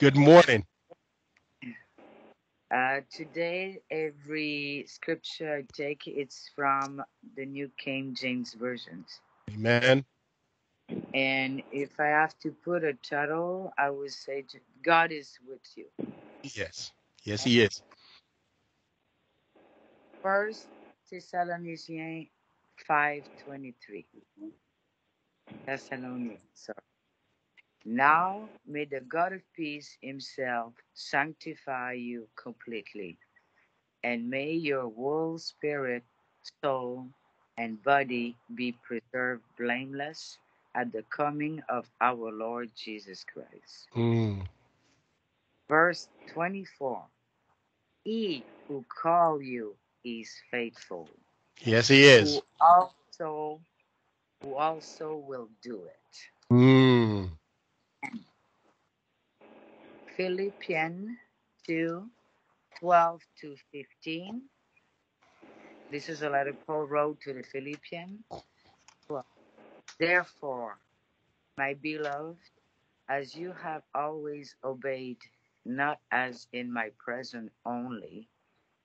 Good morning. Uh, today, every scripture I take it's from the New King James Version. Amen. And if I have to put a title, I would say God is with you. Yes. Yes, he is. First Thessalonians five twenty three. Thessalonians. Sorry. Now may the God of peace himself sanctify you completely, and may your whole spirit, soul, and body be preserved blameless at the coming of our Lord Jesus Christ. Mm. Verse 24 He who called you is faithful, Yes, he is. who also who also will do it. Mm. Philippians 2 12 to 15. This is a letter Paul wrote to the Philippians. Well, Therefore, my beloved, as you have always obeyed, not as in my presence only,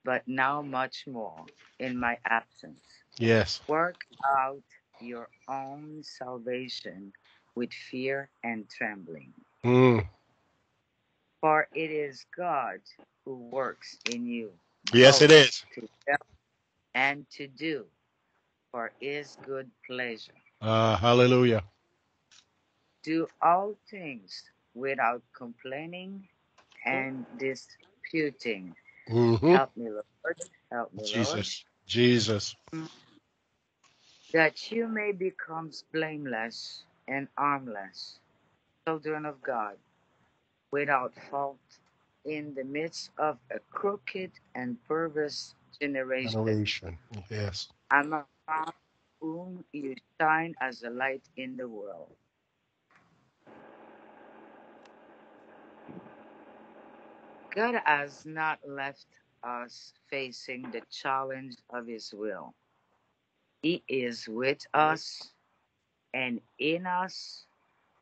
but now much more in my absence, Yes. work out your own salvation with fear and trembling. Mm. For it is God who works in you. Yes, it is. To and to do for his good pleasure. Uh, hallelujah. Do all things without complaining and disputing. hmm Help me, Lord. Help me, Lord. Jesus. Jesus. That you may become blameless and harmless, children of God, without fault, in the midst of a crooked and perverse generation, Generation. Yes. among whom you shine as a light in the world. God has not left us facing the challenge of His will. He is with us and in us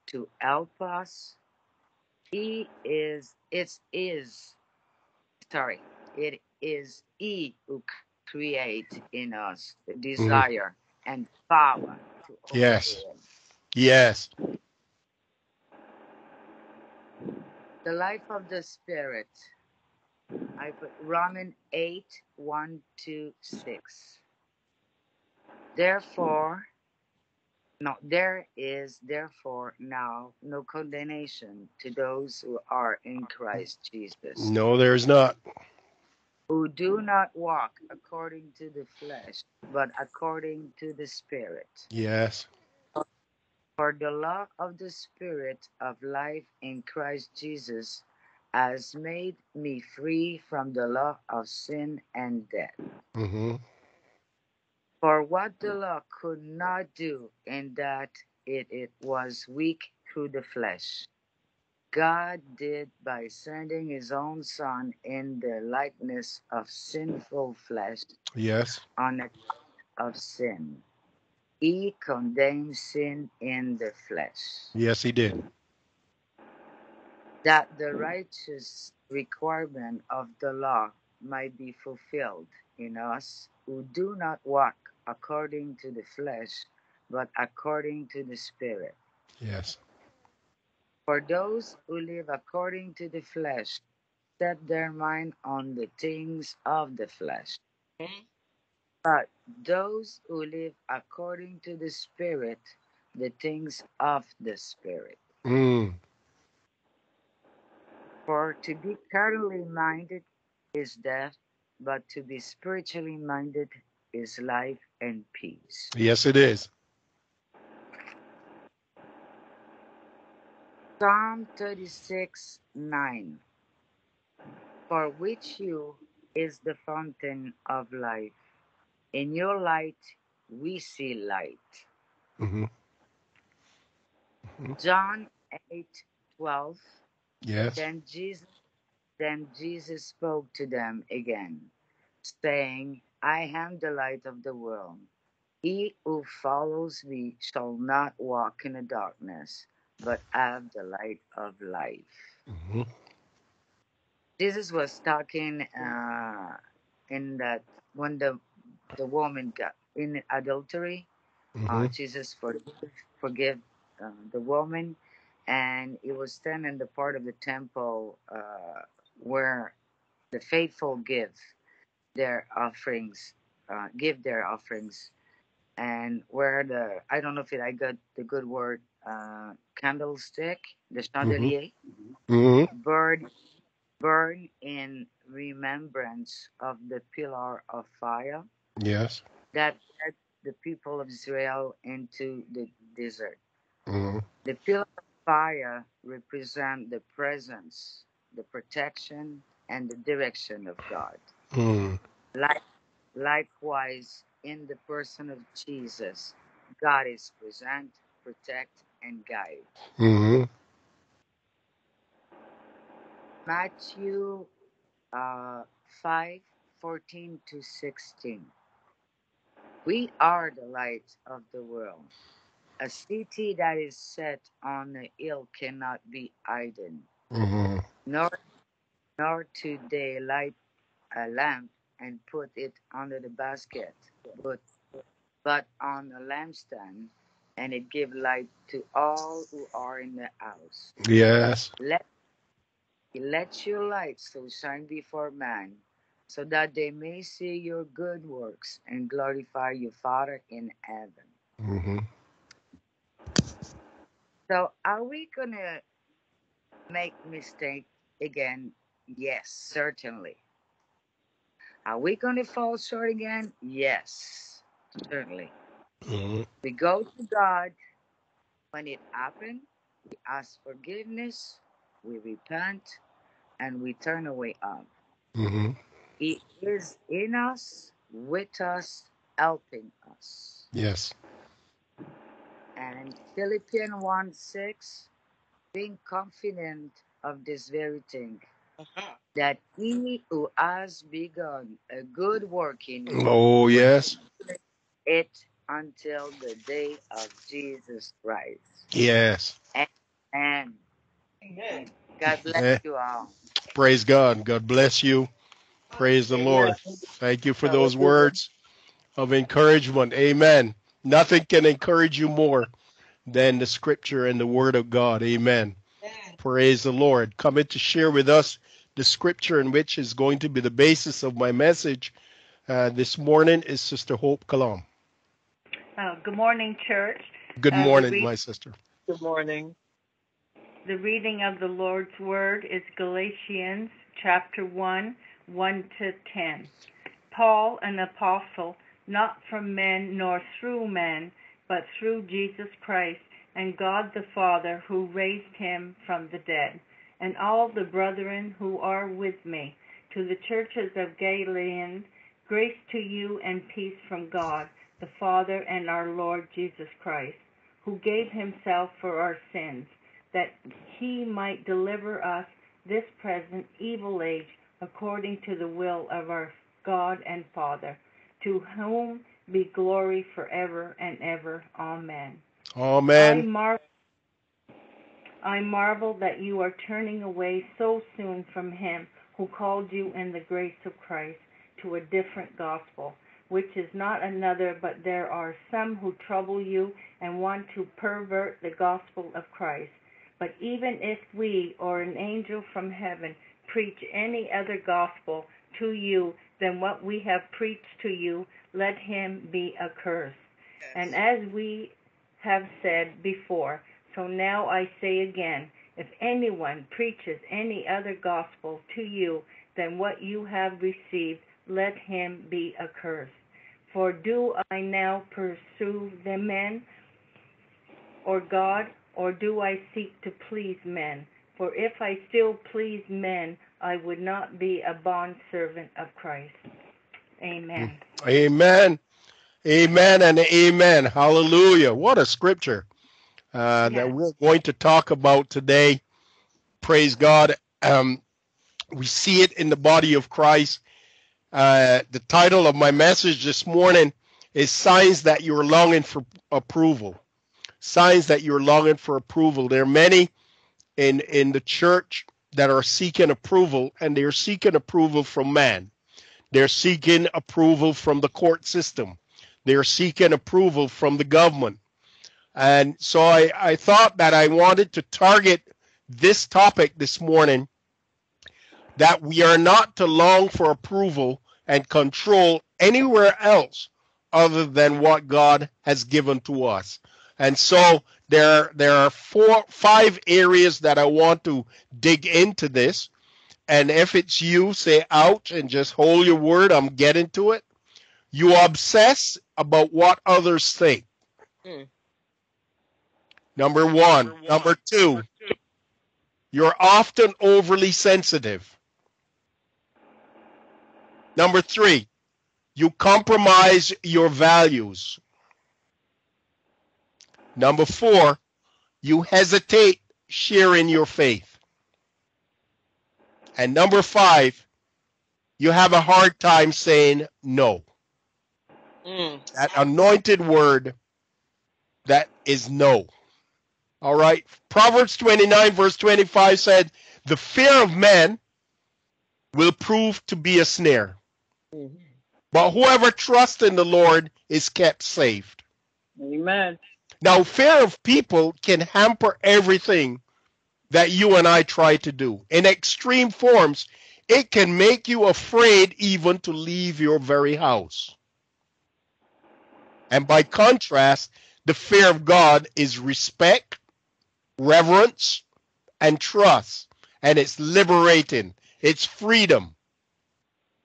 to help us. He is, it is, sorry, it is He who creates in us the mm-hmm. desire and power to Yes. Him. Yes. The life of the Spirit. I put Roman 8 1 to 6. Therefore, no, there is therefore now no condemnation to those who are in Christ Jesus, No, there's not. who do not walk according to the flesh, but according to the Spirit. Yes. For the law of the Spirit of life in Christ Jesus has made me free from the law of sin and death. hmm For what the law could not do, in that it, it was weak through the flesh, God did by sending his own Son in the likeness of sinful flesh Yes. on account of sin. He condemned sin in the flesh, Yes, he did. that the righteous requirement of the law might be fulfilled in us who do not walk according to the flesh, but according to the Spirit. Yes. For those who live according to the flesh set their mind on the things of the flesh. But those who live according to the Spirit, the things of the Spirit. Mm. For to be carnally minded is death, but to be spiritually minded is life and peace. Yes, it is. Psalm 36 9. For which you is the fountain of life. In your light we see light. hmm John 8 12. Yes. Then Jesus then Jesus spoke to them again, saying, I am the light of the world. He who follows me shall not walk in the darkness, but have the light of life. hmm Jesus was talking uh, in that when the the woman got in adultery, uh, hmm Jesus forgive, forgive uh, the woman, and he was standing in the part of the temple uh, where the faithful give their offerings, uh, give their offerings, and where the I don't know if it, I got the good word uh, candlestick, the hmm chandelier, hmm burn burn in remembrance of the pillar of fire Yes. that led the people of Israel into the desert. hmm The pillar of fire represent the presence, the protection, and the direction of God. Hmm Like, likewise, in the person of Jesus, God is present, protect, and guide. hmm Matthew uh, 5 14 to 16. We are the light of the world. A city that is set on a hill cannot be hidden, hmm nor nor do they light a lamp and put it under the basket, but but on a lampstand, and it give light to all who are in the house. Yes. Let let your light so shine before man, so that they may see your good works and glorify your Father in heaven. hmm So, are we gonna make mistake again? Yes, certainly. Are we gonna fall short again? Yes, certainly. hmm We go to God when it happened. We ask forgiveness. We repent, and we turn away up. hmm He is in us, with us, helping us. Yes. And Philippians 1 6, being confident of this very thing, that he who has begun a good work in you Oh, yes. it until the day of Jesus Christ. Yes. And God bless Eh, you all. praise God. God bless you. Praise the Lord. Thank you for those words of encouragement. Amen. Nothing can encourage you more than the scripture and the word of God. Amen. Praise the Lord. Come in to share with us the scripture in which is going to be the basis of my message uh, this morning is Sister Hope Columbe. Uh, good morning, church. Good Uh, the morning, read- my sister. Good morning. The reading of the Lord's Word is Galatians chapter 1, 1 to 10. Paul, an apostle, not from men nor through men, but through Jesus Christ and God the Father who raised him from the dead, and all the brethren who are with me, to the churches of Galileans, grace to you and peace from God, the Father and our Lord Jesus Christ, who gave himself for our sins, that he might deliver us this present evil age according to the will of our God and Father, to whom be glory forever and ever. Amen. I, Amen. I marvel that you are turning away so soon from him who called you in the grace of Christ to a different gospel, which is not another, but there are some who trouble you and want to pervert the gospel of Christ. But even if we or an angel from heaven preach any other gospel to you than what we have preached to you, let him be accursed. And as we have said before, so now I say again, if anyone preaches any other gospel to you than what you have received, let him be accursed. For do I now pursue the men or God, or do I seek to please men? For if I still please men, I would not be a bondservant of Christ. Amen. Amen. Amen and amen. Hallelujah. What a scripture uh, that we're going to talk about today. Praise God. Um, we see it in the body of Christ. Uh, the title of my message this morning is Signs That You're Longing for Approval. Signs that you're longing for approval. There are many in, in the church that are seeking approval, and they're seeking approval from man. They're seeking approval from the court system. They're seeking approval from the government. And so I, I thought that I wanted to target this topic this morning that we are not to long for approval and control anywhere else other than what God has given to us. And so there there are four five areas that I want to dig into this. And if it's you, say ouch and just hold your word. I'm getting to it. You obsess about what others think. Mm. Number one. Number one. Number two, you're often overly sensitive. Number three, you compromise your values. Number four, you hesitate sharing your faith. And number five, you have a hard time saying no. Mm. That anointed word that is no. All right. Proverbs 29, verse 25 said, The fear of man will prove to be a snare, Mhm. but whoever trusts in the Lord is kept safe. Amen. Now, fear of people can hamper everything that you and I try to do. In extreme forms, it can make you afraid even to leave your very house. And by contrast, the fear of God is respect, reverence, and trust. And it's liberating, it's freedom.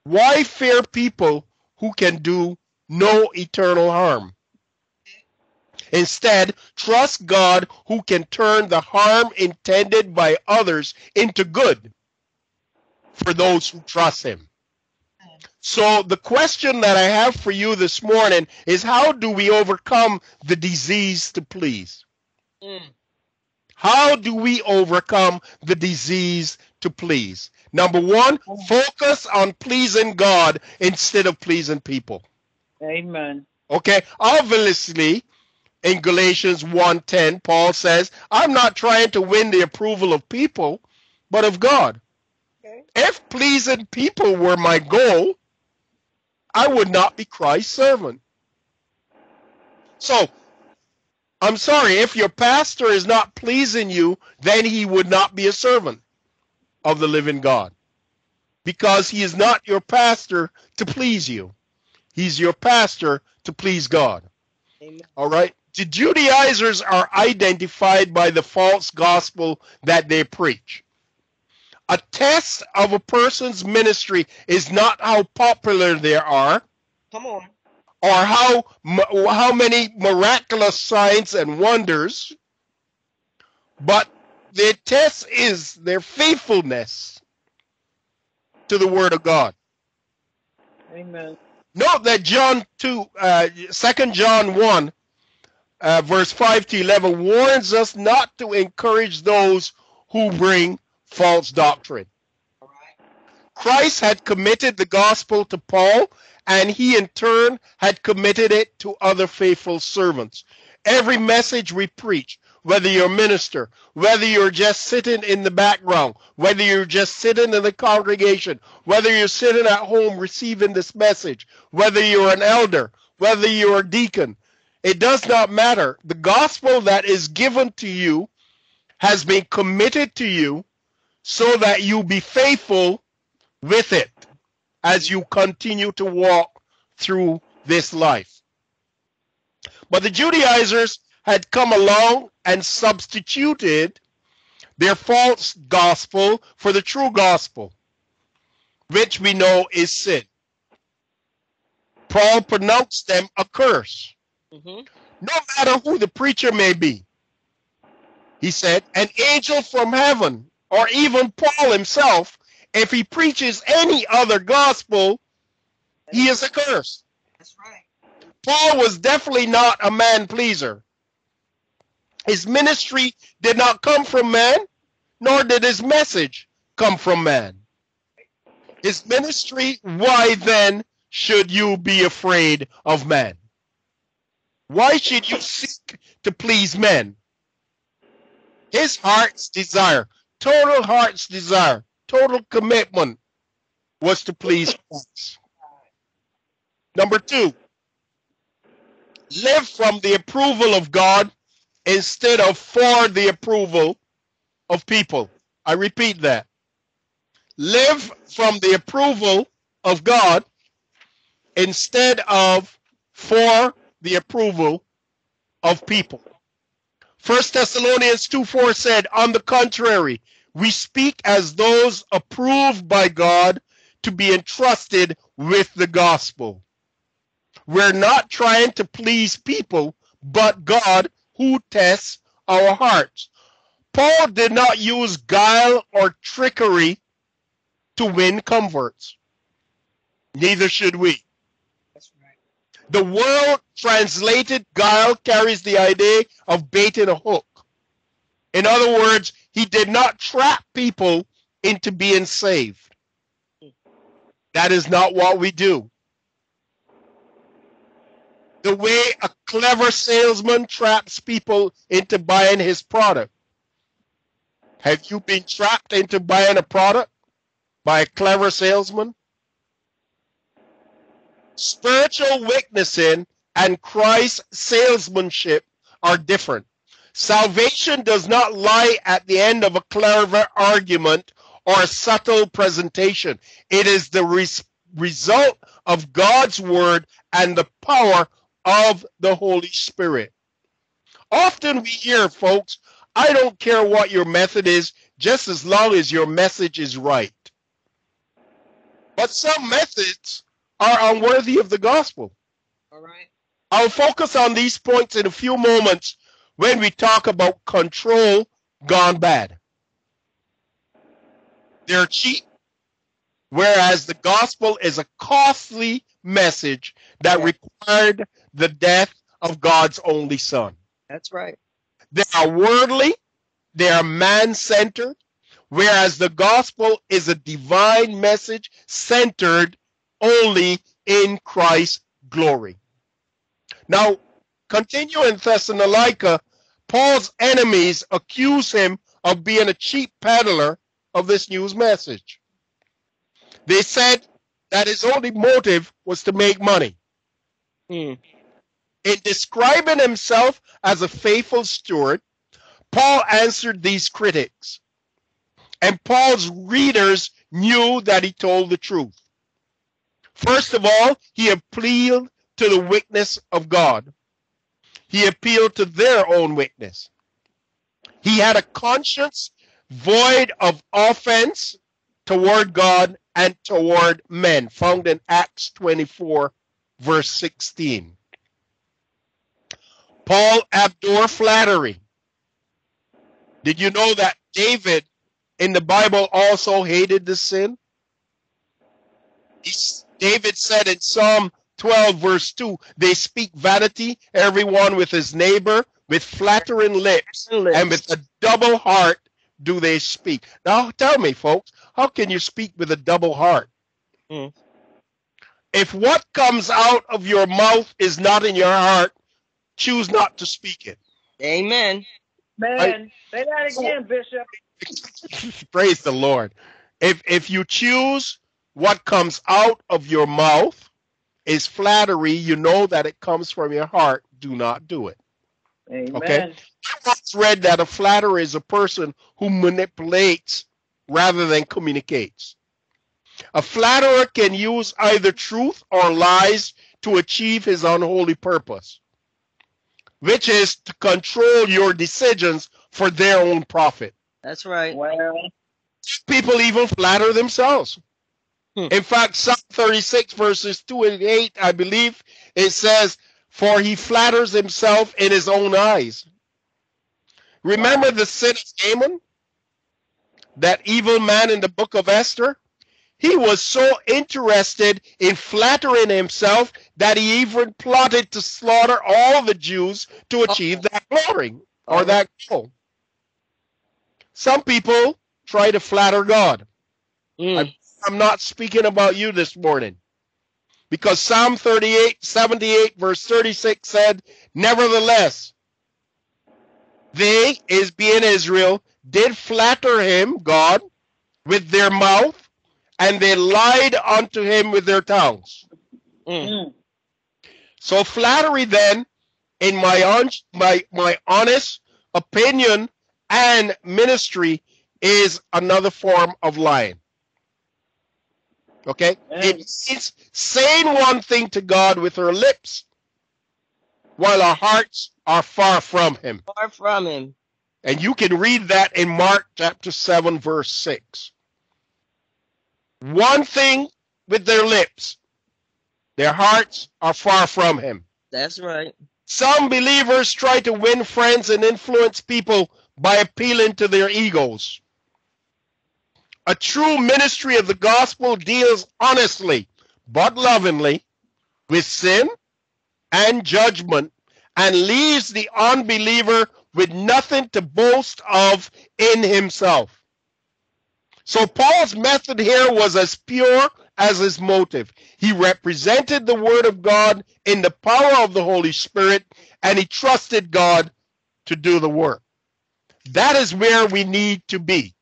Why fear people who can do no eternal harm? Instead, trust God who can turn the harm intended by others into good for those who trust Him. So, the question that I have for you this morning is how do we overcome the disease to please? Mm. How do we overcome the disease to please? Number one, focus on pleasing God instead of pleasing people. Amen. Okay, obviously, in Galatians 1:10, Paul says, "I'm not trying to win the approval of people, but of God." Okay. If pleasing people were my goal, I would not be Christ's servant. So, I'm sorry, if your pastor is not pleasing you, then he would not be a servant of the living God. Because he is not your pastor to please you. He's your pastor to please God. Amen. All right. The Judaizers are identified by the false gospel that they preach. A test of a person's ministry is not how popular they are Come on. Or how how many miraculous signs and wonders, but their test is their faithfulness to the word of God. Amen. Note that John 2, uh, 2 John 1, uh, verse 5 to 11 warns us not to encourage those who bring false doctrine. Christ had committed the gospel to Paul, and he in turn had committed it to other faithful servants. Every message we preach, whether you're a minister, whether you're just sitting in the background, whether you're just sitting in the congregation, whether you're sitting at home receiving this message, whether you're an elder, whether you're a deacon, it does not matter. The gospel that is given to you has been committed to you so that you be faithful with it as you continue to walk through this life. But the Judaizers had come along and substituted their false gospel for the true gospel, which we know is sin. Paul pronounced them a curse, Mm-hmm. no matter who the preacher may be. He said, an angel from heaven, or even Paul himself, if he preaches any other gospel, he is a curse. That's right. Paul was definitely not a man pleaser. His ministry did not come from man, nor did his message come from man. His ministry, why then should you be afraid of man? Why should you seek to please men? His heart's desire, total heart's desire, total commitment was to please Christ. Number two, live from the approval of God instead of for the approval of people. I repeat that. Live from the approval of God instead of for the approval of people. First Thessalonians 2 4 said, On the contrary, we speak as those approved by God to be entrusted with the gospel. We're not trying to please people, but God who tests our hearts. Paul did not use guile or trickery to win converts. Neither should we. That's right. The world translated guile carries the idea of baiting a hook. In other words, he did not trap people into being saved. That is not what we do. The way a clever salesman traps people into buying his product. Have you been trapped into buying a product by a clever salesman? Spiritual witnessing and Christ's salesmanship are different. Salvation does not lie at the end of a clever argument or a subtle presentation. It is the res- result of God's word and the power of the Holy Spirit. Often we hear, folks, I don't care what your method is, just as long as your message is right. But some methods are unworthy of the gospel. All right. I'll focus on these points in a few moments when we talk about control gone bad. They're cheap, whereas the gospel is a costly message that required the death of God's only son. That's right. They are worldly, they are man centered, whereas the gospel is a divine message centered only in Christ's glory. Now, continue in Thessalonica, Paul's enemies accuse him of being a cheap peddler of this news message. They said that his only motive was to make money. Hmm. In describing himself as a faithful steward, Paul answered these critics. And Paul's readers knew that he told the truth. First of all, he appealed to the witness of God. He appealed to their own witness. He had a conscience void of offense toward God and toward men, found in Acts 24, verse 16. Paul abhorred flattery. Did you know that David in the Bible also hated the sin? He's- David said in Psalm 12, verse 2, they speak vanity, everyone with his neighbor, with flattering lips, and with a double heart do they speak. Now tell me, folks, how can you speak with a double heart? Hmm. If what comes out of your mouth is not in your heart, choose not to speak it. Amen. Man, say that again, Bishop. Praise the Lord. If if you choose what comes out of your mouth is flattery, you know that it comes from your heart. Do not do it. Amen. Okay. I once read that a flatterer is a person who manipulates rather than communicates. A flatterer can use either truth or lies to achieve his unholy purpose, which is to control your decisions for their own profit. That's right. Well, People even flatter themselves. Hmm. In fact, Psalm 36 verses 2 and 8, I believe it says, For he flatters himself in his own eyes. Remember the sin of Haman? That evil man in the book of Esther? He was so interested in flattering himself that he even plotted to slaughter all the Jews to achieve that glory or that goal. Some people try to flatter God. Mm. I'm not speaking about you this morning. Because Psalm 38, 78, verse 36 said, Nevertheless, they, is being Israel, did flatter him, God, with their mouth, and they lied unto him with their tongues. Mm. Mm. So flattery then, in my un- my my honest opinion and ministry, is another form of lying. Okay, it means saying one thing to God with our lips, while our hearts are far from Him. Far from him. And you can read that in Mark chapter 7, verse 6. One thing with their lips, their hearts are far from Him. That's right. Some believers try to win friends and influence people by appealing to their egos. A true ministry of the gospel deals honestly but lovingly with sin and judgment and leaves the unbeliever with nothing to boast of in himself. So Paul's method here was as pure as his motive. He represented the word of God in the power of the Holy Spirit and he trusted God to do the work. That is where we need to be.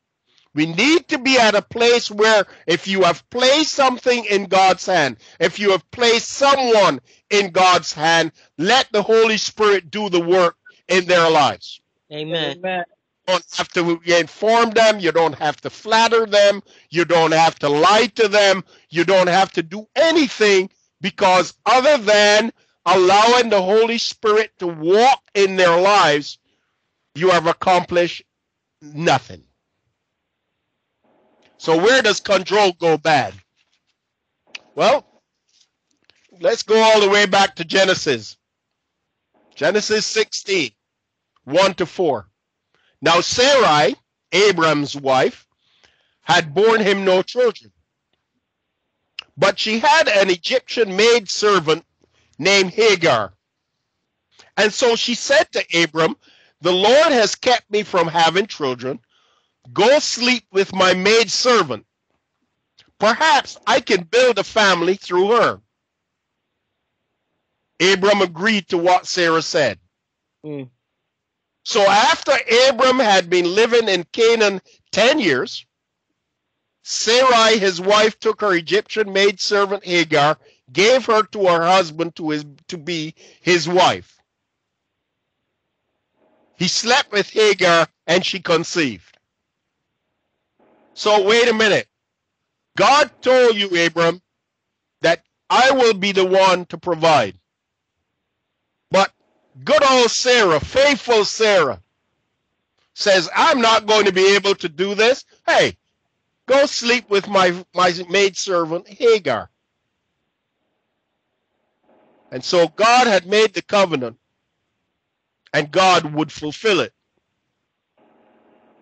We need to be at a place where if you have placed something in God's hand, if you have placed someone in God's hand, let the Holy Spirit do the work in their lives. Amen. Amen. You don't have to inform them, you don't have to flatter them, you don't have to lie to them, you don't have to do anything because other than allowing the Holy Spirit to walk in their lives, you have accomplished nothing. So where does control go bad? Well, let's go all the way back to Genesis. Genesis 16, 1 to 4. Now Sarai, Abram's wife, had borne him no children. But she had an Egyptian maid servant named Hagar. And so she said to Abram, The Lord has kept me from having children. Go sleep with my maid servant. Perhaps I can build a family through her. Abram agreed to what Sarah said. Mm. So after Abram had been living in Canaan 10 years, Sarai, his wife, took her Egyptian maidservant Hagar, gave her to her husband to, his, to be his wife. He slept with Hagar and she conceived. So wait a minute. God told you, Abram, that I will be the one to provide. But good old Sarah, faithful Sarah, says, I'm not going to be able to do this. Hey, go sleep with my, my maidservant Hagar. And so God had made the covenant, and God would fulfill it.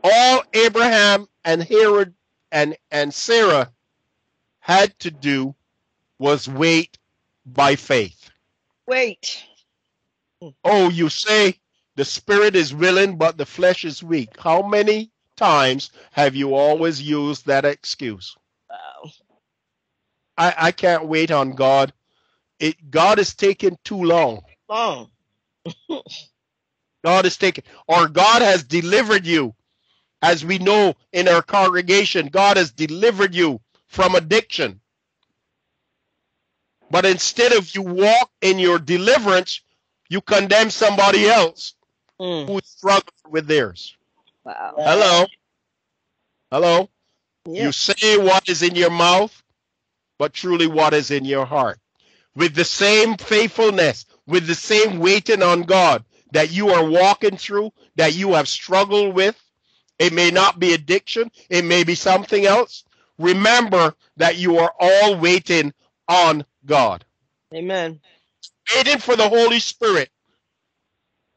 All Abraham and Herod and, and Sarah had to do was wait by faith. Wait. Oh, you say the spirit is willing, but the flesh is weak. How many times have you always used that excuse? Wow. I, I can't wait on God. It God is taking too long. Long. God is taking, or God has delivered you. As we know in our congregation, God has delivered you from addiction. But instead of you walk in your deliverance, you condemn somebody else Mm. who struggles with theirs. Wow. Hello. Hello. Yeah. You say what is in your mouth, but truly what is in your heart. With the same faithfulness, with the same waiting on God that you are walking through, that you have struggled with. It may not be addiction, it may be something else. Remember that you are all waiting on God, Amen. waiting for the Holy Spirit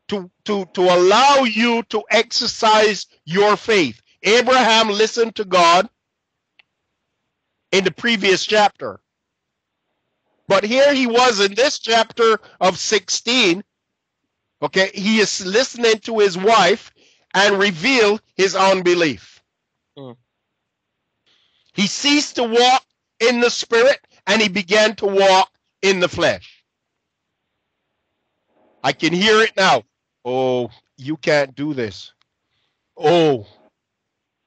to, to, to allow you to exercise your faith. Abraham listened to God in the previous chapter. But here he was in this chapter of 16. Okay, he is listening to his wife and reveal his unbelief. Hmm. He ceased to walk in the spirit and he began to walk in the flesh. I can hear it now. Oh, you can't do this. Oh,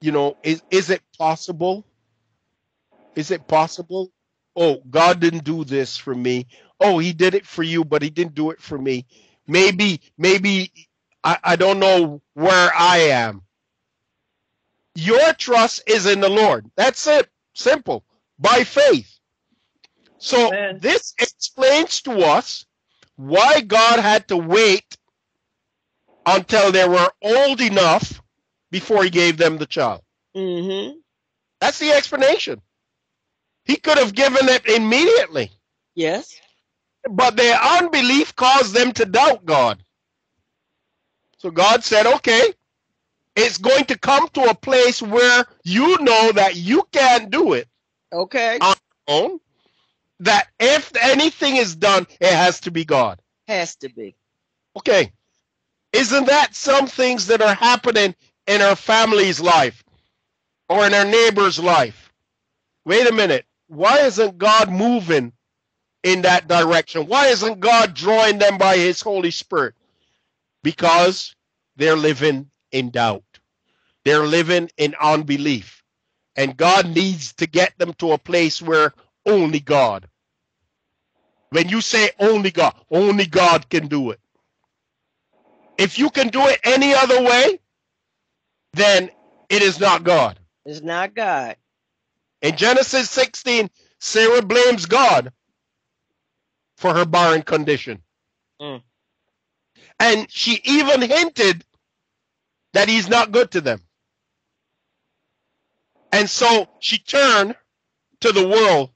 you know, is is it possible? Is it possible? Oh, God didn't do this for me. Oh, he did it for you, but he didn't do it for me. Maybe, maybe I, I don't know where I am. Your trust is in the Lord. That's it. Simple. By faith. So Amen. this explains to us why God had to wait until they were old enough before he gave them the child. Mm-hmm. That's the explanation. He could have given it immediately, Yes. but their unbelief caused them to doubt God. So God said, okay, it's going to come to a place where you know that you can't do it Okay. alone, that if anything is done, it has to be God. Has to be. Okay. Isn't that some things that are happening in our family's life or in our neighbor's life? Wait a minute. Why isn't God moving in that direction? Why isn't God drawing them by his Holy Spirit? Because they're living in doubt. They're living in unbelief. And God needs to get them to a place where only God. When you say only God, only God can do it. If you can do it any other way, then it is not God. It's not God. In Genesis 16, Sarah blames God for her barren condition. Mm. And she even hinted that he's not good to them. And so she turned to the world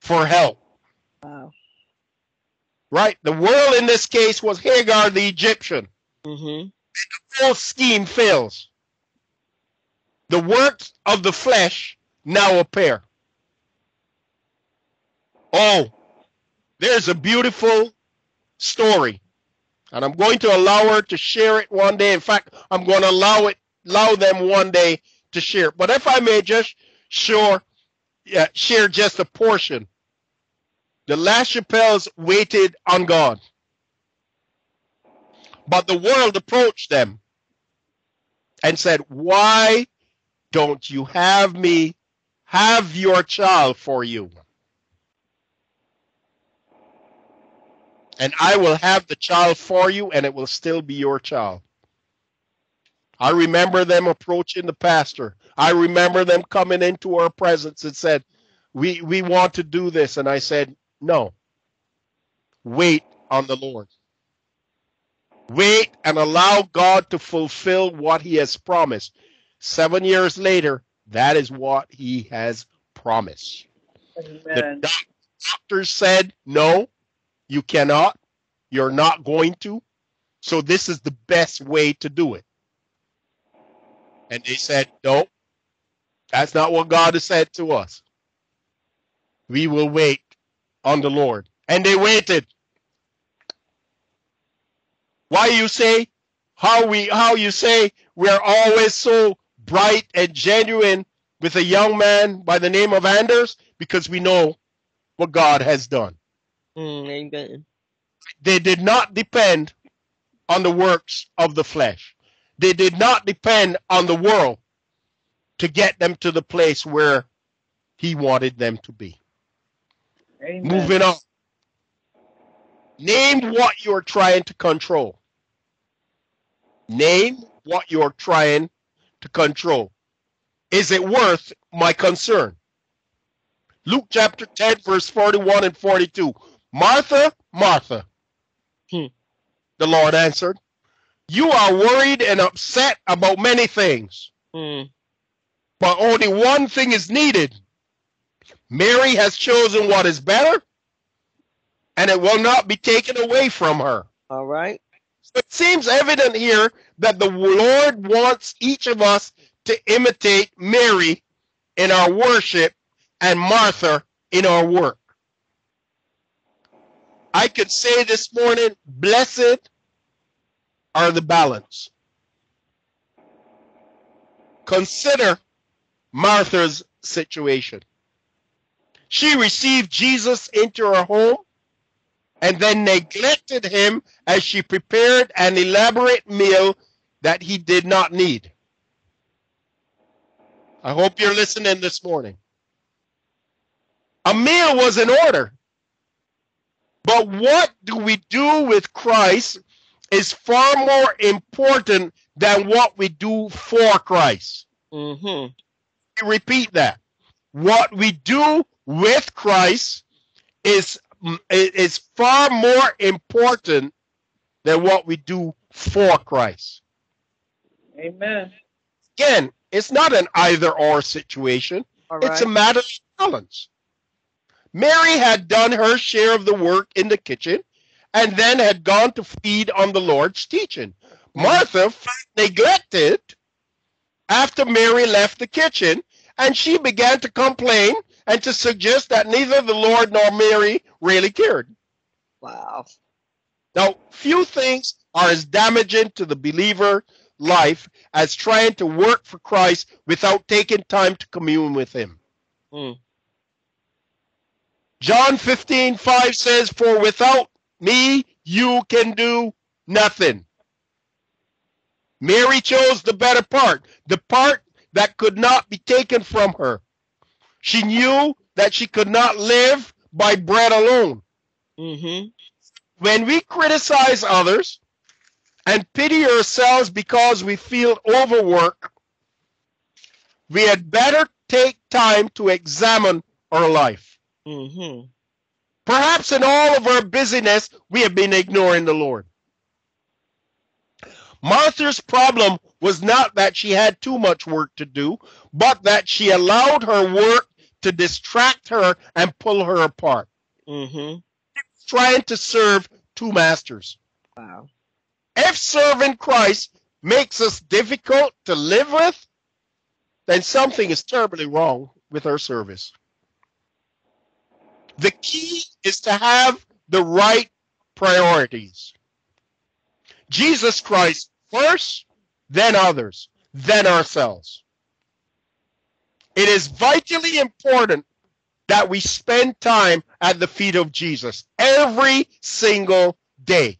for help. Wow. Right? The world in this case was Hagar the Egyptian. Mm-hmm. The whole scheme fails. The works of the flesh now appear. Oh, there's a beautiful story. And I'm going to allow her to share it one day. In fact, I'm going to allow it, allow them one day to share. But if I may just share, yeah, share just a portion. The LaChapelles waited on God. But the world approached them and said, Why don't you have me have your child for you? And I will have the child for you, and it will still be your child. I remember them approaching the pastor. I remember them coming into our presence and said, We we want to do this. And I said, No. Wait on the Lord. Wait and allow God to fulfill what he has promised. Seven years later, that is what he has promised. The Amen. doc- doctors said, no, you cannot. You're not going to. So this is the best way to do it. And they said, no, that's not what God has said to us. We will wait on the Lord. And they waited. Why you say how we how you say we're always so bright and genuine with a young man by the name of Anders because we know what God has done. Mm, amen. They did not depend on the works of the flesh. They did not depend on the world to get them to the place where he wanted them to be. Amen. Moving on. Name what you're trying to control. Name what you're trying to control. Is it worth my concern? Luke chapter 10, verse 41 and 42. Martha, Martha. Hmm. The Lord answered, You are worried and upset about many things, Mm, but only one thing is needed. Mary has chosen what is better, and it will not be taken away from her. all right. So it seems evident here that the Lord wants each of us to imitate Mary in our worship and Martha in our work. I could say this morning, blessed are the balance. Consider Martha's situation. She received Jesus into her home and then neglected him as she prepared an elaborate meal that he did not need. I hope you're listening this morning. A meal was in order. But what do we do with Christ is far more important than what we do for Christ. Mm-hmm. Repeat that. What we do with Christ is is far more important than what we do for Christ. Amen. Again, it's not an either or situation. All It's a matter of balance. Mary had done her share of the work in the kitchen and then had gone to feed on the Lord's teaching. Martha neglected after Mary left the kitchen and she began to complain and to suggest that neither the Lord nor Mary really cared. Wow. Now, few things are as damaging to the believer life as trying to work for Christ without taking time to commune with him. Mm. John 15, 5 says, For without me, you can do nothing. Mary chose the better part, the part that could not be taken from her. She knew that she could not live by bread alone. Mm-hmm. When we criticize others and pity ourselves because we feel overworked, we had better take time to examine our life. Mm-hmm. Perhaps in all of our busyness, we have been ignoring the Lord. Martha's problem was not that she had too much work to do, but that she allowed her work to distract her and pull her apart, Mm-hmm. trying to serve two masters. Wow. If serving Christ makes us difficult to live with, then something is terribly wrong with our service. The key is to have the right priorities. Jesus Christ first, then others, then ourselves. It is vitally important that we spend time at the feet of Jesus every single day.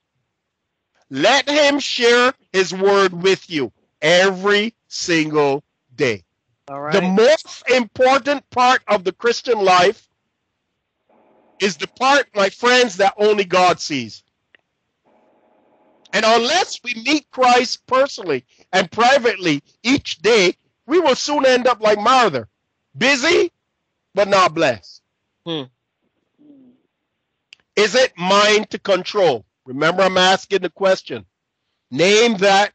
Let him share his word with you every single day. All right. The most important part of the Christian life is the part, my friends, that only God sees. And unless we meet Christ personally and privately each day, we will soon end up like Martha, busy but not blessed. Hmm. Is it mine to control? Remember, I'm asking the question. Name that.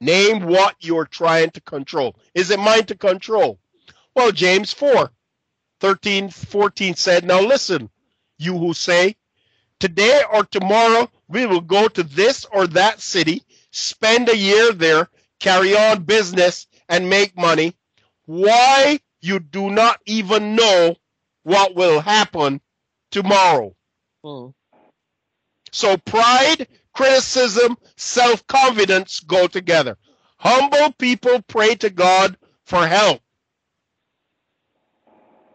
Name what you're trying to control. Is it mine to control? Well, James 4 13, 14 said, Now listen, you who say, Today or tomorrow we will go to this or that city, spend a year there, carry on business, and make money. Why you do not even know what will happen tomorrow? Mm. So pride, criticism, self-confidence go together. Humble people pray to God for help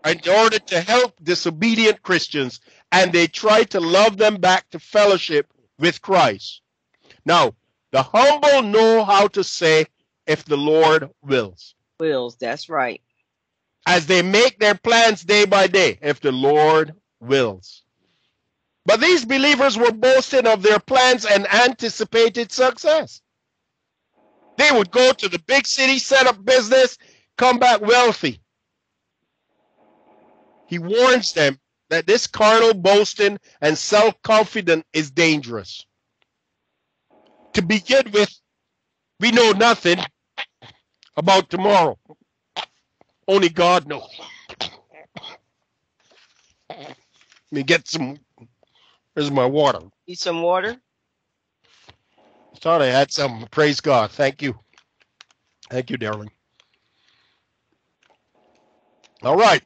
in order to help disobedient Christians, and they try to love them back to fellowship with Christ. Now, the humble know how to say, if the Lord wills, Wills. That's right. as they make their plans day by day, if the Lord wills. But these believers were boasting of their plans and anticipated success. They would go to the big city, set up business, come back wealthy. He warns them that this carnal boasting and self confidence is dangerous. To begin with, we know nothing about tomorrow. Only God knows. Let me get some. Where's my water? Need some water? Thought I had some. Praise God. Thank you. Thank you, darling. All right.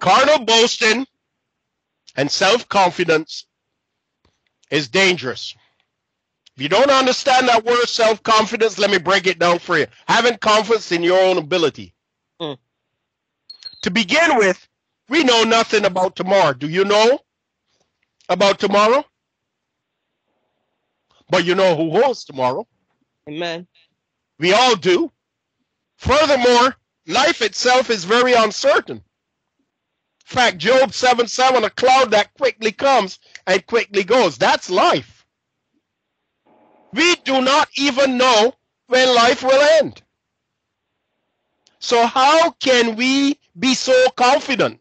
Carnal boasting and self confidence is dangerous. If you don't understand that word self confidence, let me break it down for you. Having confidence in your own ability. Hmm. To begin with, we know nothing about tomorrow. Do you know about tomorrow? But you know who holds tomorrow. Amen. We all do. Furthermore, life itself is very uncertain. Fact, Job 7 7, a cloud that quickly comes and quickly goes. That's life. We do not even know when life will end. So, how can we be so confident?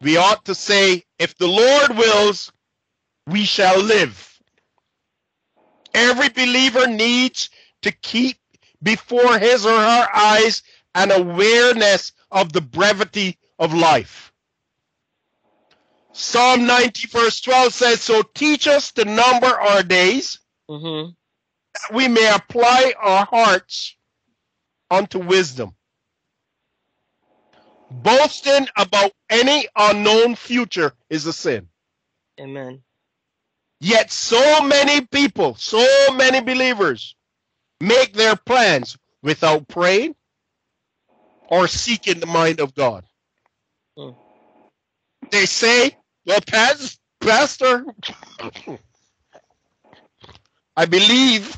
We ought to say, if the Lord wills, we shall live. Every believer needs to keep before his or her eyes an awareness of the brevity of life. Psalm 90, verse 12 says, So teach us to number our days, Mm-hmm. that we may apply our hearts unto wisdom. Boasting about any unknown future is a sin. Amen. Yet so many people, so many believers make their plans without praying or seeking the mind of God. They say, well, pas- Pastor, I believe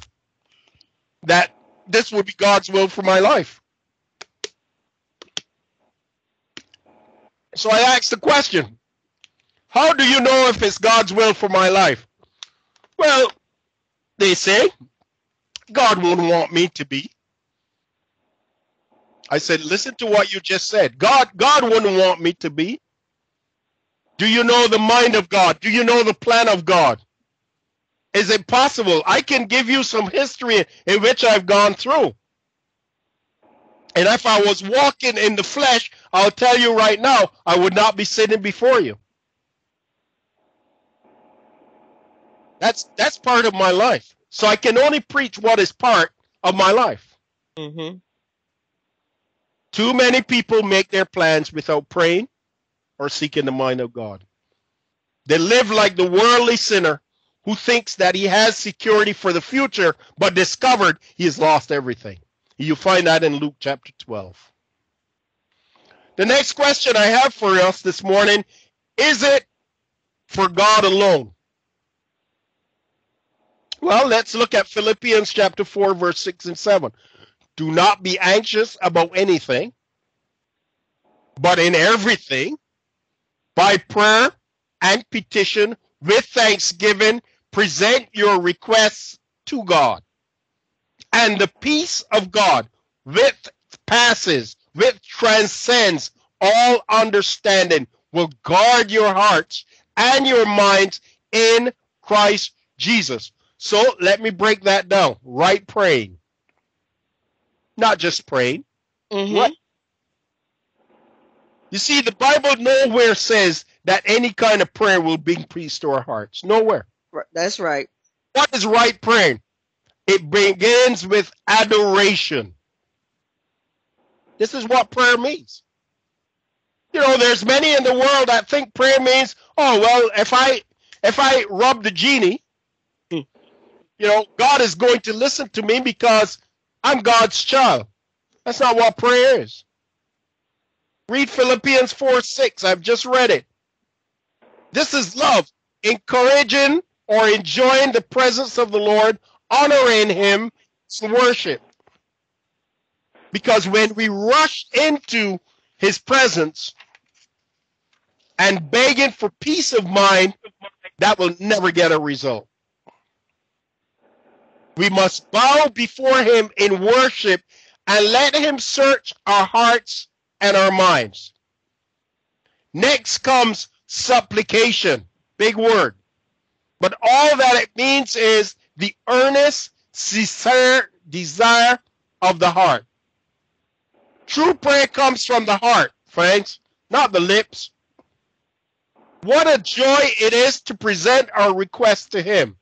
that this would be God's will for my life. So I asked the question, how do you know if it's God's will for my life? Well, they say God wouldn't want me to be. I said, listen to what you just said. God, God wouldn't want me to be. Do you know the mind of God? Do you know the plan of God? Is it possible? I can give you some history in which I've gone through. And if I was walking in the flesh, I'll tell you right now, I would not be sitting before you. That's that's part of my life. So I can only preach what is part of my life. Mm-hmm. Too many people make their plans without praying or seeking the mind of God. They live like the worldly sinner who thinks that he has security for the future, but discovered he has lost everything. You find that in Luke chapter 12. The next question I have for us this morning is it for God alone? Well, let's look at Philippians chapter 4, verse 6 and 7. Do not be anxious about anything, but in everything, by prayer and petition, with thanksgiving, present your requests to God. And the peace of God, which passes, which transcends all understanding, will guard your hearts and your minds in Christ Jesus. So let me break that down. Right praying. Not just praying. Mm-hmm. What? You see, the Bible nowhere says that any kind of prayer will bring peace to our hearts. Nowhere. That's right. What is right praying? It begins with adoration. This is what prayer means. You know, there's many in the world that think prayer means, oh well, if I if I rub the genie, you know, God is going to listen to me because I'm God's child. That's not what prayer is. Read Philippians 4 6. I've just read it. This is love, encouraging or enjoying the presence of the Lord, honoring Him, it's worship. Because when we rush into His presence and begging for peace of mind, that will never get a result. We must bow before Him in worship and let Him search our hearts and our minds. Next comes supplication. Big word. But all that it means is the earnest, sincere desire of the heart. True prayer comes from the heart, friends, not the lips. What a joy it is to present our request to Him.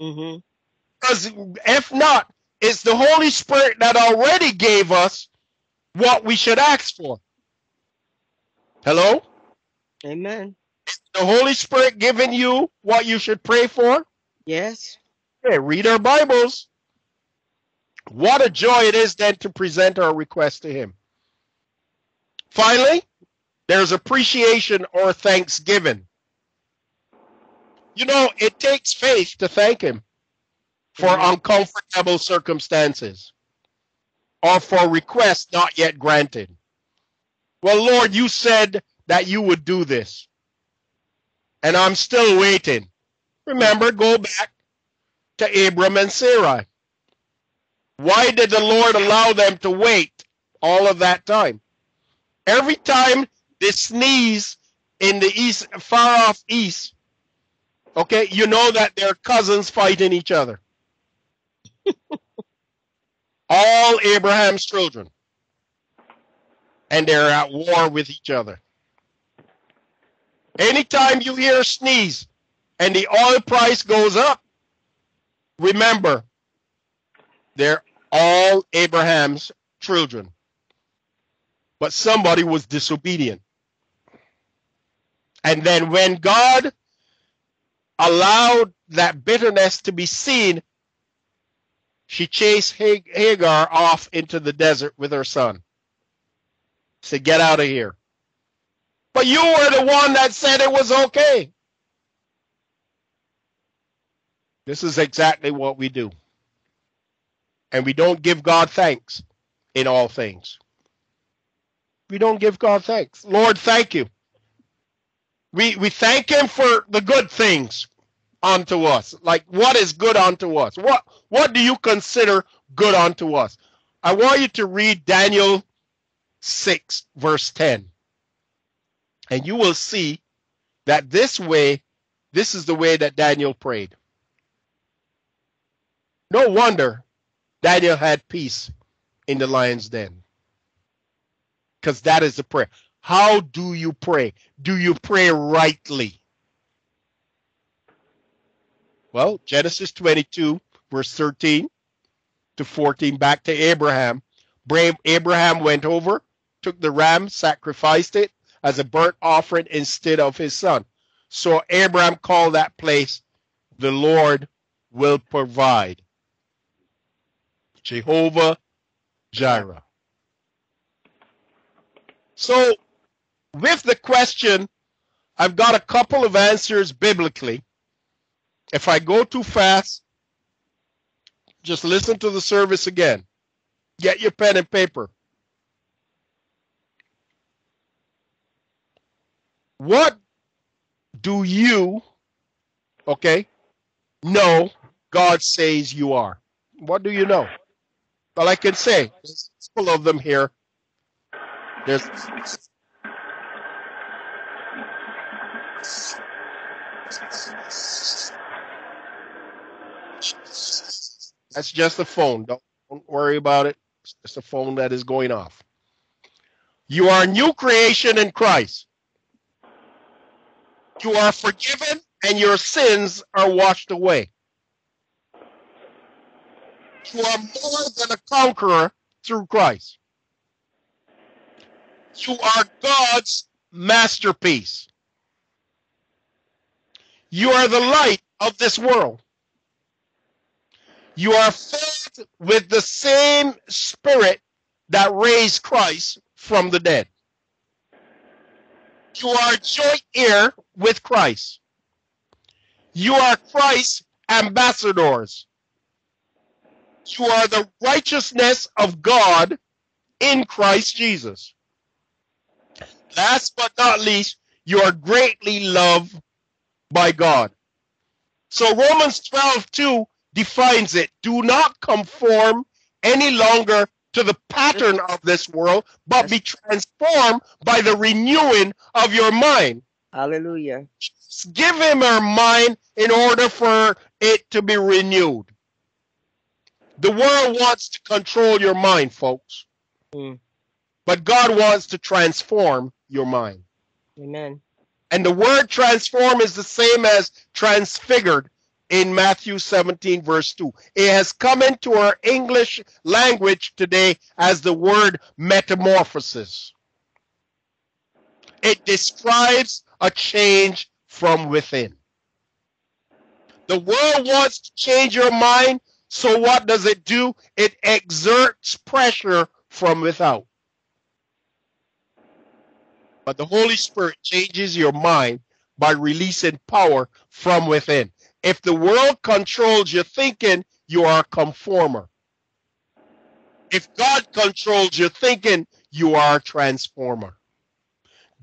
Mm-hmm. Because if not, it's the Holy Spirit that already gave us what we should ask for. Hello? Amen. The Holy Spirit giving you what you should pray for? Yes. Okay, read our Bibles. What a joy it is then to present our request to Him. Finally, there's appreciation or thanksgiving. You know, it takes faith to thank Him for Mhm. uncomfortable circumstances. or for requests not yet granted. Well, Lord, you said that you would do this, and I'm still waiting. Remember, go back to Abram and Sarai. Why did the Lord allow them to wait all of that time? Every time they sneeze in the east, far off east, okay, you know that their cousins fighting each other. all Abraham's children. And they're at war with each other. Anytime you hear a sneeze and the oil price goes up, remember, they're all Abraham's children. But somebody was disobedient. And then when God allowed that bitterness to be seen, she chased Hagar off into the desert with her son. Said, Get out of here. But you were the one that said it was okay. This is exactly what we do. And we don't give God thanks in all things. We don't give God thanks. Lord, thank you. We we thank him for the good things unto us. Like what is good unto us? What what do you consider good unto us? I want you to read Daniel 6 verse 10. And you will see that this way this is the way that Daniel prayed. No wonder Daniel had peace in the lion's den. Because that is the prayer. How do you pray? Do you pray rightly? Well, Genesis 22, verse 13 to 14, back to Abraham. Brave Abraham went over, took the ram, sacrificed it as a burnt offering instead of his son. So Abraham called that place, the Lord will provide. Jehovah Jireh. So, with the question, I've got a couple of answers biblically. If I go too fast, just listen to the service again. Get your pen and paper. What do you, okay, know God says you are? What do you know? Well, I can say, there's full of them here. There's That's just a phone. Don't, don't worry about it. It's a phone that is going off. You are a new creation in Christ. You are forgiven and your sins are washed away. You are more than a conqueror through Christ. You are God's masterpiece. You are the light of this world. You are filled with the same spirit that raised Christ from the dead. You are joint heir with Christ. You are Christ's ambassadors. You are the righteousness of God in Christ Jesus. Last but not least, you are greatly loved by God. So Romans 12 2 defines it. Do not conform any longer to the pattern of this world, but be transformed by the renewing of your mind. Hallelujah. Give him our mind in order for it to be renewed. The world wants to control your mind, folks. Mm. But God wants to transform your mind. Amen. And the word transform is the same as transfigured in Matthew 17, verse 2. It has come into our English language today as the word metamorphosis. It describes a change from within. The world wants to change your mind, so what does it do? It exerts pressure from without. But the Holy Spirit changes your mind by releasing power from within. If the world controls your thinking, you are a conformer. If God controls your thinking, you are a transformer.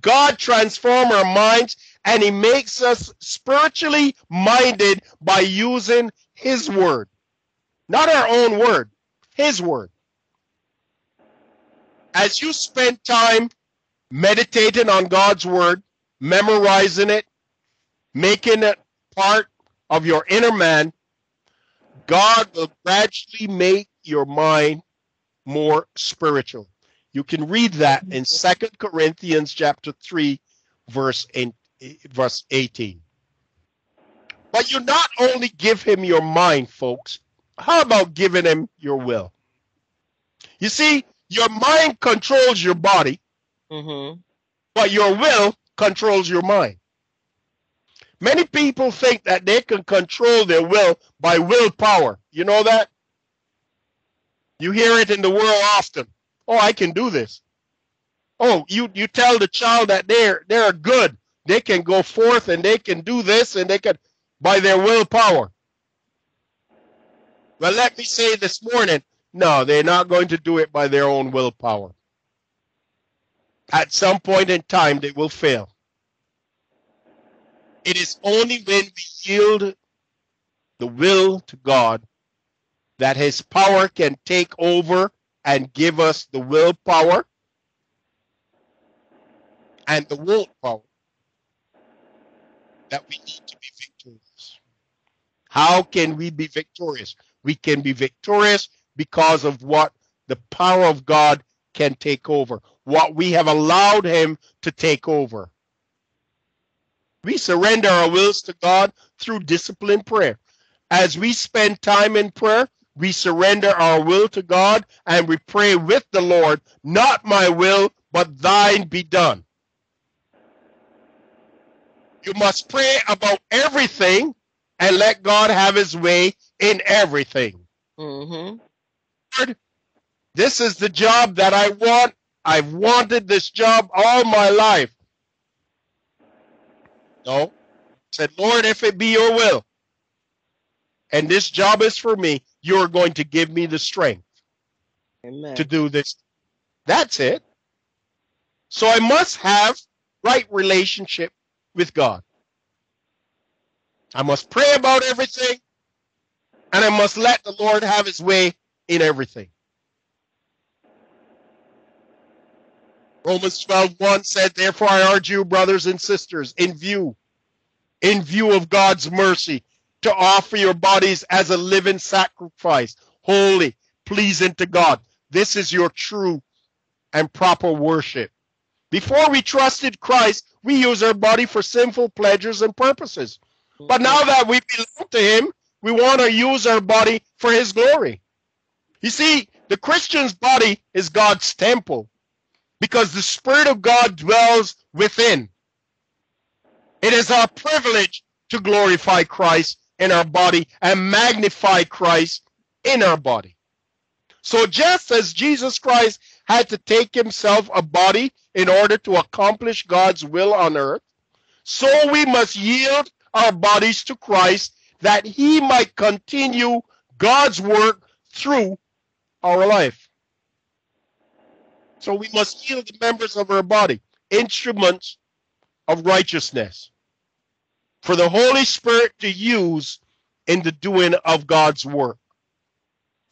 God transforms our minds and he makes us spiritually minded by using his word. Not our own word, his word. As you spend time meditating on God's word, memorizing it, making it part of your inner man, God will gradually make your mind more spiritual. You can read that in Second Corinthians chapter 3 verse in, verse 18. But you not only give him your mind, folks. How about giving him your will? You see, your mind controls your body, Mm-hmm. but your will controls your mind. Many people think that they can control their will by willpower. You know that? You hear it in the world often. Oh, I can do this. Oh, you, you tell the child that they're they're good. They can go forth and they can do this and they can by their willpower. Well, let me say this morning, no, they're not going to do it by their own willpower. At some point in time, they will fail. It is only when we yield the will to God that His power can take over and give us the willpower and the willpower that we need to be victorious. How can we be victorious? We can be victorious because of what the power of God can take over, what we have allowed Him to take over. We surrender our wills to God through disciplined prayer. As we spend time in prayer, we surrender our will to God and we pray with the Lord, not my will, but thine be done. You must pray about everything and let God have his way in everything. Mm-hmm. Lord, this is the job that I want. I've wanted this job all my life. No. Said, Lord, if it be your will, and this job is for me, you're going to give me the strength Amen. to do this. That's it. So I must have right relationship with God. I must pray about everything, and I must let the Lord have his way in everything. Romans 12:1 said, Therefore I urge you, brothers and sisters, in view, in view of God's mercy, to offer your bodies as a living sacrifice, holy, pleasing to God. This is your true and proper worship. Before we trusted Christ, we used our body for sinful pleasures and purposes. But now that we belong to Him, we want to use our body for His glory. You see, the Christian's body is God's temple because the Spirit of God dwells within. It is our privilege to glorify Christ in our body and magnify Christ in our body. So just as Jesus Christ had to take himself a body in order to accomplish God's will on earth, so we must yield our bodies to Christ that he might continue God's work through our life. So we must heal the members of our body, instruments of righteousness, for the Holy Spirit to use in the doing of God's work.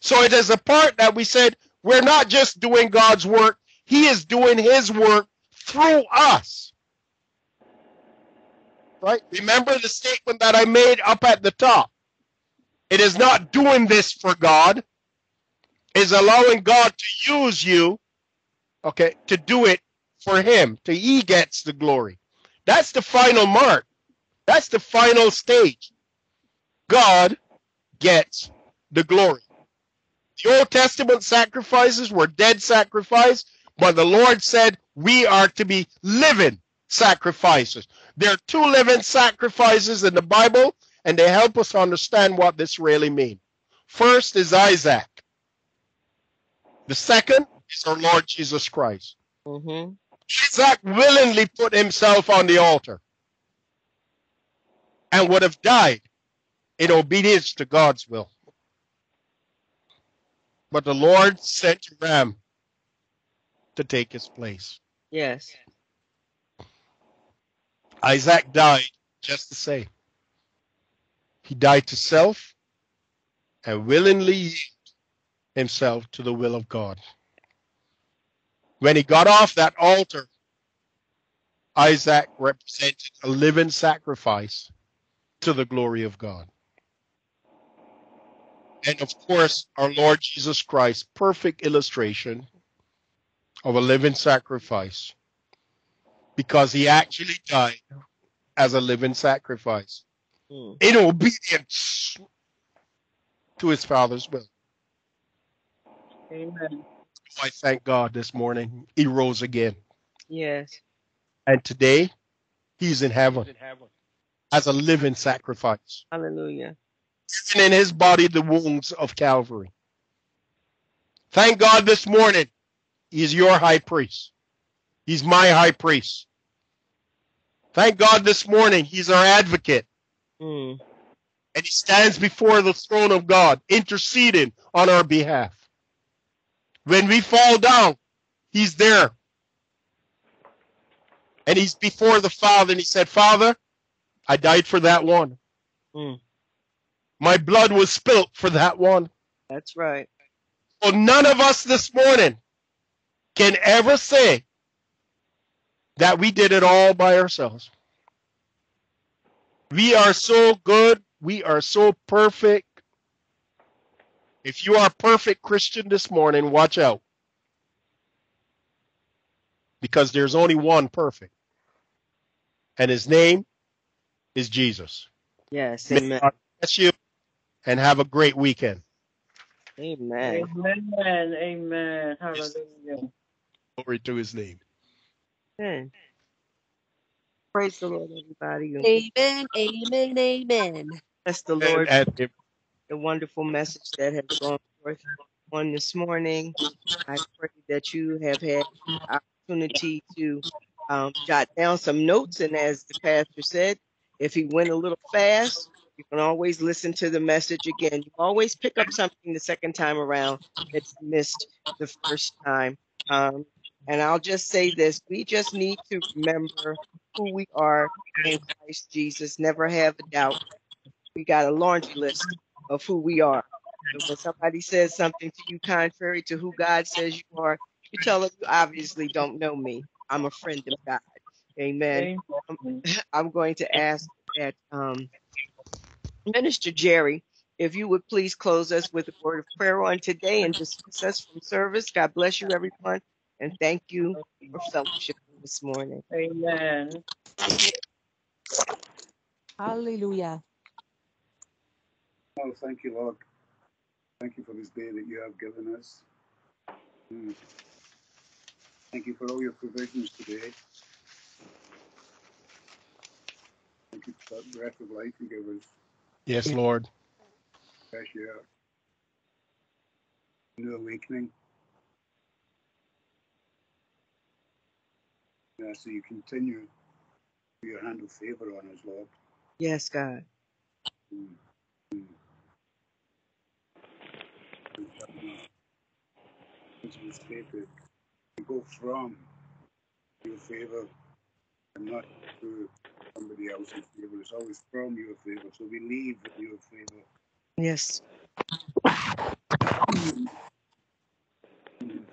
So it is a part that we said we're not just doing God's work, He is doing His work through us. Right? Remember the statement that I made up at the top. It is not doing this for God, is allowing God to use you, okay, to do it for Him, to He gets the glory. That's the final mark. That's the final stage. God gets the glory. The Old Testament sacrifices were dead sacrifice, but the Lord said we are to be living sacrifices. There are two living sacrifices in the Bible, and they help us understand what this really means. First is Isaac. The second is our Lord Jesus Christ. Mm-hmm. Isaac willingly put himself on the altar and would have died in obedience to God's will. But the Lord sent a ram to take his place. Yes. Isaac died just the same. He died to self and willingly yielded himself to the will of God. When he got off that altar, Isaac represented a living sacrifice to the glory of God. And of course, our Lord Jesus Christ, perfect illustration of a living sacrifice because he actually died as a living sacrifice Mm. in obedience to his Father's will. Amen. I thank God this morning he rose again. Yes. And today he's in heaven as a living sacrifice. Hallelujah. Even in his body, the wounds of Calvary. Thank God this morning he's your high priest. He's my high priest. Thank God this morning he's our advocate Mm. and he stands before the throne of God interceding on our behalf. When we fall down, he's there. And he's before the Father and he said, Father, I died for that one. Mm. My blood was spilt for that one. That's right. So none of us this morning can ever say that we did it all by ourselves. We are so good. We are so perfect. If you are a perfect Christian this morning, watch out. Because there's only one perfect. And his name is Jesus. Yes. May Amen. God bless you and have a great weekend. Amen. Amen. Amen. Hallelujah. Glory to his name. Amen. Praise the Lord, everybody. Amen, amen, amen. Bless the And, Lord and the wonderful message that has gone forth on this morning. I pray that you have had opportunity to um, jot down some notes. And as the pastor said, if he went a little fast, you can always listen to the message again. You always pick up something the second time around that you missed the first time. Um, and I'll just say this we just need to remember who we are in Christ Jesus. Never have a doubt. We got a laundry list of who we are. And when somebody says something to you contrary to who God says you are, you tell them you obviously don't know me. I'm a friend of God. Amen. Amen. I'm going to ask that um, Minister Jerry, if you would please close us with a word of prayer on today and dismiss us from service. God bless you, everyone, and thank you for fellowship this morning. Amen. Hallelujah. Oh, thank you, Lord. Thank you for this day that you have given us. Mm. Thank you for all your provisions today. Thank you for that breath of life you give us, yes, Lord. fresh air, new awakening. Yeah, so you continue with your hand of favor on us, Lord. Yes, God. Mm. Stated, we go from your favor and not to somebody else's favor. It's always from your favor. So we leave with your favor. Yes.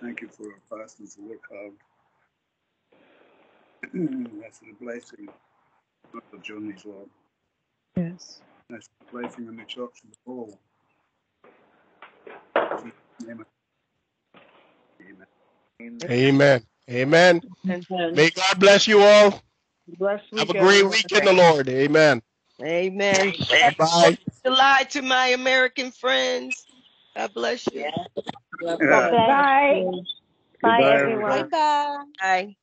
Thank you for our pastors who work hard. That's the blessing of the journeys, Lord. Yes. That's the blessing in the church as a whole. Amen. Amen. Amen. Amen. Amen. May God bless you all. Bless Have a great everyone. week in the Lord. Amen. Amen. Bye. July to my American friends. God bless you. Yeah. bless. Bye. Bye, Goodbye, everyone. Bye bye. Bye.